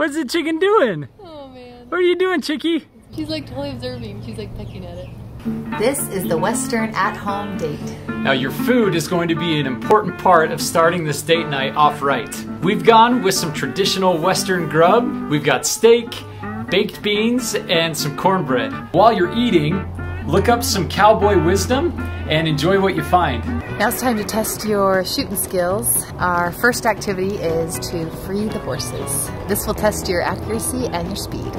What's the chicken doing? Oh man. What are you doing, chickie? She's like totally observing. She's like pecking at it. This is the Western at-home date. Now your food is going to be an important part of starting this date night off right. We've gone with some traditional Western grub. We've got steak, baked beans, and some cornbread. While you're eating, look up some cowboy wisdom and enjoy what you find. Now it's time to test your shooting skills. Our first activity is to free the horses. This will test your accuracy and your speed.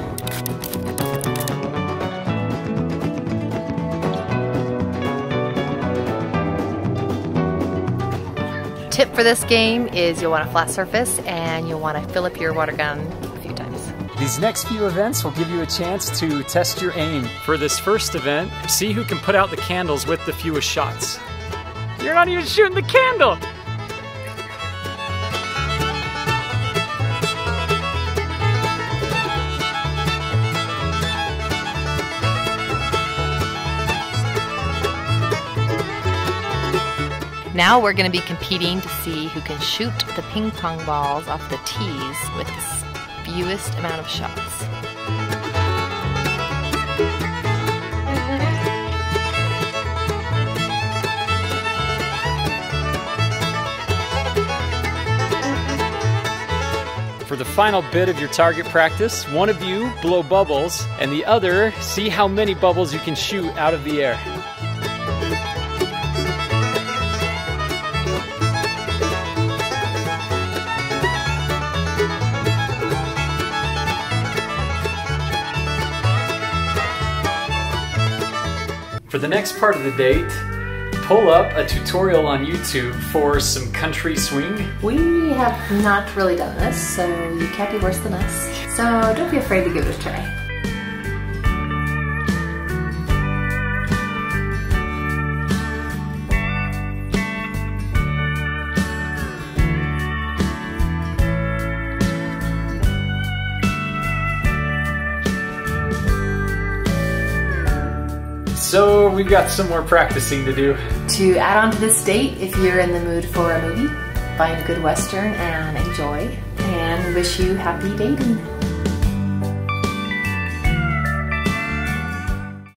Tip for this game is you'll want a flat surface and you'll want to fill up your water gun a few times. These next few events will give you a chance to test your aim. For this first event, see who can put out the candles with the fewest shots. You're not even shooting the candle! Now we're going to be competing to see who can shoot the ping pong balls off the tees with the fewest amount of shots. For the final bit of your target practice, one of you blow bubbles and the other see how many bubbles you can shoot out of the air. For the next part of the date, pull up a tutorial on YouTube for some country swing. We have not really done this, so you can't be worse than us. So don't be afraid to give it a try. So we've got some more practicing to do. To add on to this date, if you're in the mood for a movie, find a good western and enjoy. And wish you happy dating.